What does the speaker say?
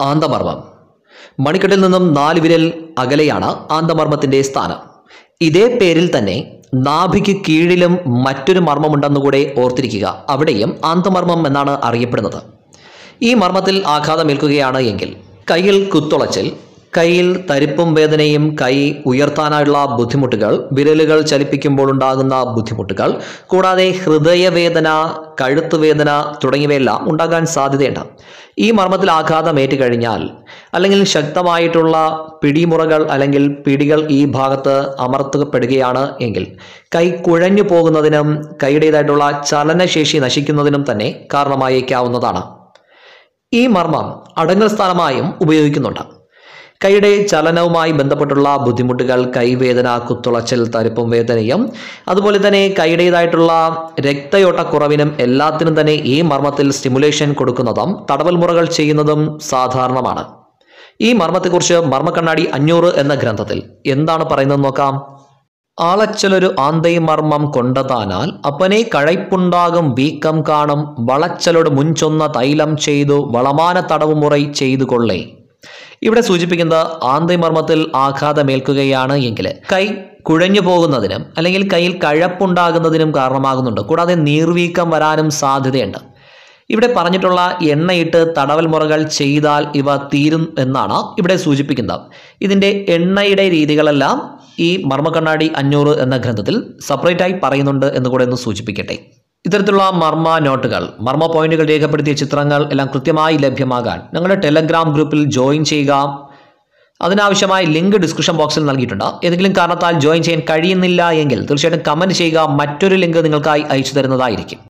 ആന്തമർമ്മം. മണിക്കെട്ടിൽ നിന്നും നാല് വിരൽ അകലെയാണ് ആന്തമർമ്മത്തിന്റെ സ്ഥാനം. ഇതേ പേരിൽ തന്നെ നാഭിക്ക് കീഴിലും മറ്റൊരു മർമ്മമുണ്ടെന്നുകൂടെ ഓർത്തിരിക്കുക. അവിടെയും ആന്തമർമ്മം എന്നാണ് അറിയപ്പെടുന്നത്. ഈ മർമ്മത്തിൽ ആഘാതമേൽക്കുകയാണ് എങ്കിൽ കയ്യിൽ കുത്തുളച്ചിൽ കയ്യിൽ തരിപ്പും വേദനയും കൈ ഉയർത്താനായുള്ള ബുദ്ധിമുട്ടുകൾ വിരലുകൾ ചലിപ്പിക്കുമ്പോൾ ഉണ്ടാകുന്ന ബുദ്ധിമുട്ടുകൾ കൂടാതെ ഹൃദയവേദന കഴുത്തുവേദന തുടങ്ങിയവയെല്ലാം ഉണ്ടാകാൻ സാധ്യതയുണ്ട്. ഈ മർമ്മത്തിൽ ആഘാതമേറ്റ് കഴിഞ്ഞാൽ അല്ലെങ്കിൽ ശക്തമായിട്ടുള്ള പിടിമുറകൾ അല്ലെങ്കിൽ പിടികൾ ഈ ഭാഗത്ത് അമർത്തപ്പെടുകയാണ് എങ്കിൽ കൈ കുഴഞ്ഞു പോകുന്നതിനും കൈയുടേതായിട്ടുള്ള ചലനശേഷി നശിക്കുന്നതിനും തന്നെ കാരണമായേക്കാവുന്നതാണ്. ഈ മർമ്മം അടങ്ങൽ സ്ഥാനമായും ഉപയോഗിക്കുന്നുണ്ട്. കൈയുടെ ചലനവുമായി ബന്ധപ്പെട്ടുള്ള ബുദ്ധിമുട്ടുകൾ കൈവേദന കുത്തുളച്ചൽ തരിപ്പും വേദനയും അതുപോലെ തന്നെ കൈയുടേതായിട്ടുള്ള രക്തയോട്ടക്കുറവിനും എല്ലാത്തിനും തന്നെ ഈ മർമ്മത്തിൽ സ്റ്റിമുലേഷൻ കൊടുക്കുന്നതും തടവൽ മുറകൾ ചെയ്യുന്നതും സാധാരണമാണ്. ഈ മർമ്മത്തെക്കുറിച്ച് മർമ്മക്കണ്ണാടി അഞ്ഞൂറ് എന്ന ഗ്രന്ഥത്തിൽ എന്താണ് പറയുന്നത് നോക്കാം. ആളച്ചലൊരു ആന്തൈമർമ്മം കൊണ്ടതാനാൽ അപ്പനെ കഴയ്പുണ്ടാകും വീക്കം കാണും വളച്ചലോട് മുൻചൊന്ന തൈലം ചെയ്തു വളമാന തടവുമുറൈ ചെയ്തു കൊള്ളേ ഇവിടെ സൂചിപ്പിക്കുന്നത് ആന്തിമർമ്മത്തിൽ ആഘാതമേൽക്കുകയാണ് എങ്കിൽ കൈ കുഴഞ്ഞു പോകുന്നതിനും അല്ലെങ്കിൽ കയ്യിൽ കഴപ്പുണ്ടാകുന്നതിനും കാരണമാകുന്നുണ്ട്. കൂടാതെ നീർവീക്കം വരാനും സാധ്യതയുണ്ട്. ഇവിടെ പറഞ്ഞിട്ടുള്ള എണ്ണയിട്ട് തടവൽ മുറകൾ ചെയ്താൽ ഇവ തീരും എന്നാണ് ഇവിടെ സൂചിപ്പിക്കുന്നത്. ഇതിന്റെ എണ്ണയുടെ രീതികളെല്ലാം ഈ മർമ്മക്കണ്ണാടി അഞ്ഞൂറ് എന്ന ഗ്രന്ഥത്തിൽ സെപ്പറേറ്റായി പറയുന്നുണ്ട് എന്ന് കൂടെ ഒന്ന് സൂചിപ്പിക്കട്ടെ. ഇത്തരത്തിലുള്ള മർമ്മ നോട്ടുകൾ മർമ്മ പോയിന്റുകൾ രേഖപ്പെടുത്തിയ ചിത്രങ്ങൾ എല്ലാം കൃത്യമായി ലഭ്യമാകാൻ ഞങ്ങളുടെ ടെലഗ്രാം ഗ്രൂപ്പിൽ ജോയിൻ ചെയ്യുക. അതിനാവശ്യമായ ലിങ്ക് ഡിസ്ക്രിപ്ഷൻ ബോക്സിൽ നൽകിയിട്ടുണ്ട്. ഏതെങ്കിലും കാരണത്താൽ ജോയിൻ ചെയ്യാൻ കഴിയുന്നില്ല എങ്കിൽ തീർച്ചയായിട്ടും കമന്റ് ചെയ്യുക. മറ്റൊരു ലിങ്ക് നിങ്ങൾക്കായി അയച്ചു തരുന്നതായിരിക്കും.